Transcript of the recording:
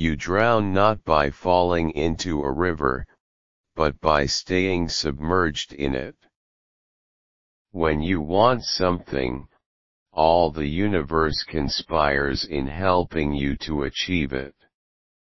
You drown not by falling into a river, but by staying submerged in it. When you want something, all the universe conspires in helping you to achieve it.